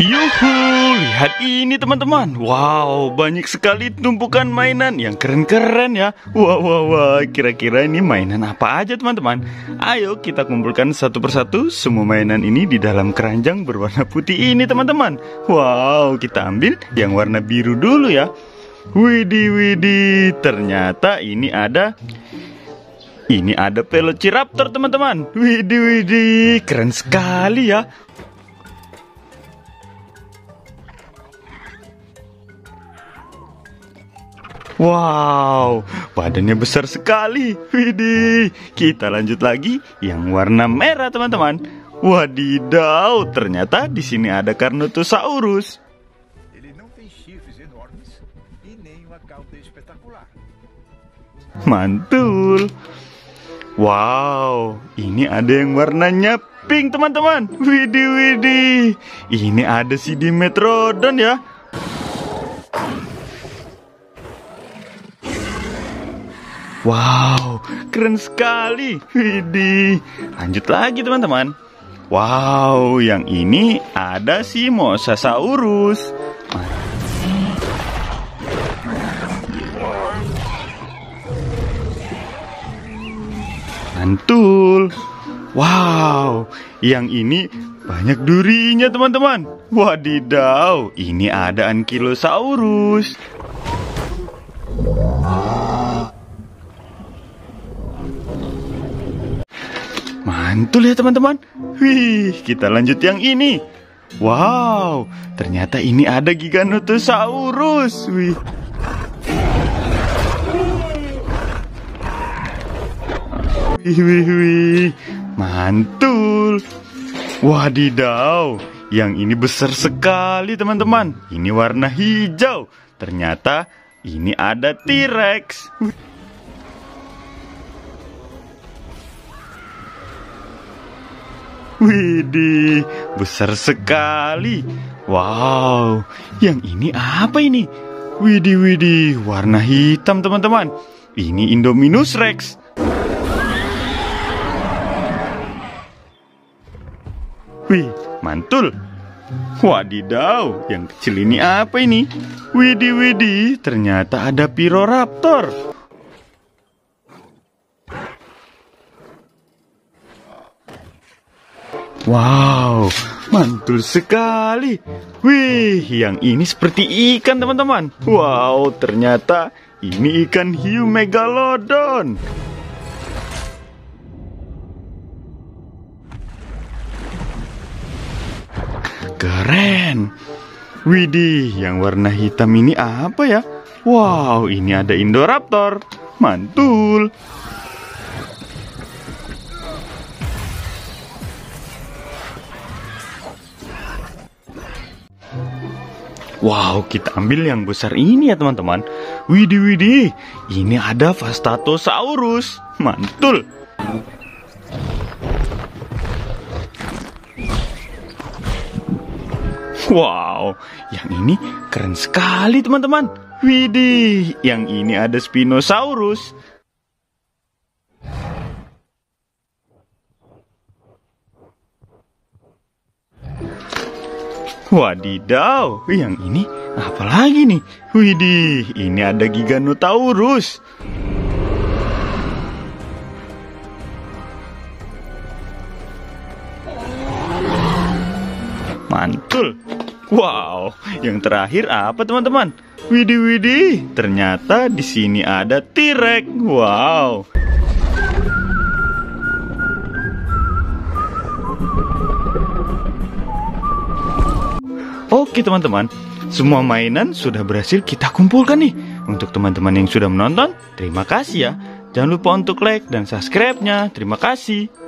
Yuhu, lihat ini teman-teman. Wow, banyak sekali tumpukan mainan yang keren-keren ya. Wah, wah, wah. Kira-kira ini mainan apa aja teman-teman? Ayo kita kumpulkan satu persatu semua mainan ini di dalam keranjang berwarna putih ini teman-teman. Wow, kita ambil yang warna biru dulu ya. Widih, widih. Ternyata ini ada ini ada Velociraptor teman-teman. Widih, widih. Keren sekali ya. Wow, badannya besar sekali. Widih, kita lanjut lagi yang warna merah, teman-teman. Wadidaw, ternyata di sini ada Carnotosaurus. Mantul. Wow, ini ada yang warnanya pink, teman-teman. Widih, widih. Ini ada si Dimetrodon ya. Wow, keren sekali. Widih. Lanjut lagi teman-teman. Wow, yang ini ada si Mosasaurus. Mantul. Wow, yang ini banyak durinya teman-teman. Wadidaw, ini ada Ankylosaurus. Mantul ya teman-teman. Wih, kita lanjut yang ini. Wow, ternyata ini ada Giganotosaurus. Wih. Wih, wih, wih. Mantul. Wadidaw, yang ini besar sekali teman-teman. Ini warna hijau. Ternyata ini ada T-Rex. Widih, besar sekali. Wow, yang ini apa ini? Widih, widih, warna hitam teman-teman. Ini Indominus Rex. Wih, mantul. Wadidaw, yang kecil ini apa ini? Widih, widih, ternyata ada Piroraptor. Wow, mantul sekali. Wih, yang ini seperti ikan teman-teman. Wow, ternyata ini ikan hiu megalodon. Keren. Widih, yang warna hitam ini apa ya? Wow, ini ada Indoraptor. Mantul. Wow, kita ambil yang besar ini ya teman-teman. Widih, widih. Ini ada Vastatosaurus. Mantul. Wow, yang ini keren sekali teman-teman. Widih, yang ini ada Spinosaurus. Wadidaw, yang ini apa lagi nih? Widih, ini ada Giganotaurus. Mantul. Wow, yang terakhir apa teman-teman? Widih, widih, ternyata di sini ada T-Rex. Wow. Oke teman-teman, semua mainan sudah berhasil kita kumpulkan nih. Untuk teman-teman yang sudah menonton, terima kasih ya. Jangan lupa untuk like dan subscribe-nya. Terima kasih.